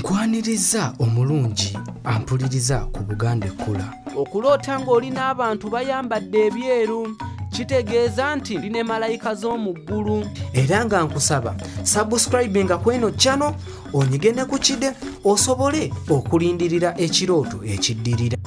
nkwaniriza omulungi ampuliriza ku buganda ekkula. Okuloota ng'olina abantu bayambadde ebyeru kitegeeza nti ndi ne malayika z'omu ggulu. Era nga nkusaba sabusikribinga ku eno kyano onyige ne ku kide osobole okulindirira ekirooto ekiddirira.